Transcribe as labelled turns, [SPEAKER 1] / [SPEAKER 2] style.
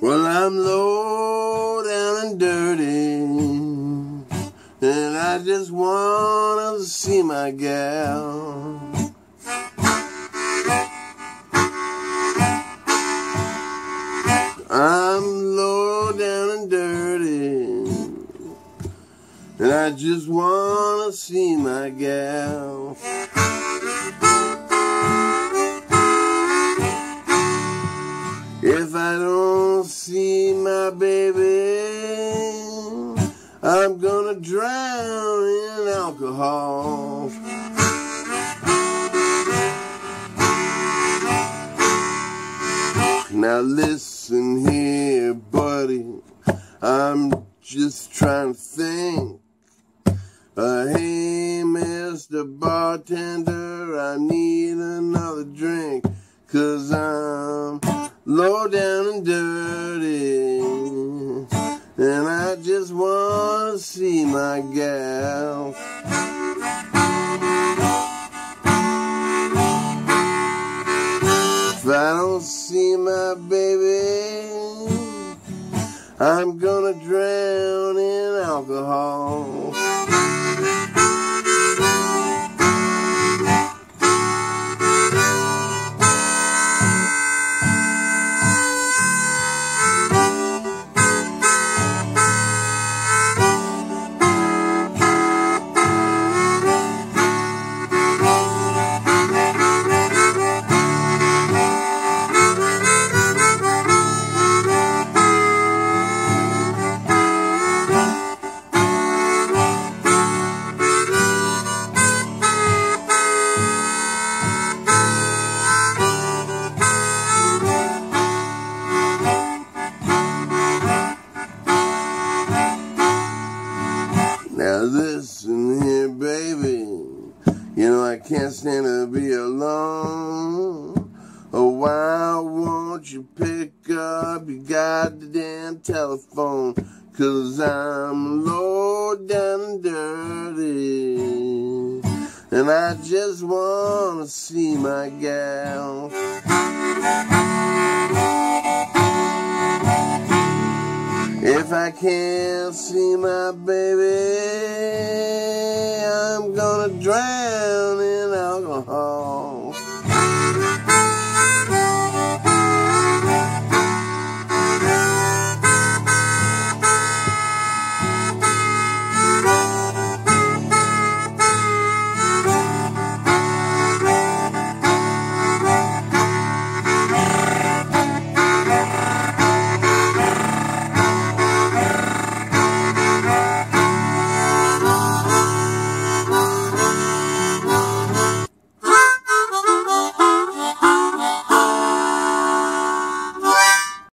[SPEAKER 1] Well, I'm low down and dirty, and I just wanna see my gal. I'm low down and dirty, and I just wanna see my gal. Baby, I'm gonna drown in alcohol. Now listen here, buddy. I'm just trying to think. Uh, hey, Mr. Bartender, I need another drink. Cause I'm low down and dirty. I just wanna see my gal. If I don't see my baby, I'm gonna drown in alcohol. Listen here, baby. You know I can't stand to be alone. Oh, why won't you pick up your goddamn telephone? Cause I'm low down dirty. And I just wanna see my gal. I can't see my baby, I'm gonna drown in alcohol.